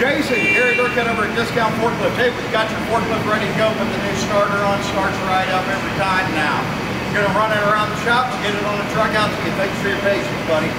Jason, Gary Burkett over at Discount Forklift. Hey, we've got your forklift ready to go. Put the new starter on, starts right up every time now. You're gonna run it around the shop, get it on the truck out to you. Thanks for your patience, buddy.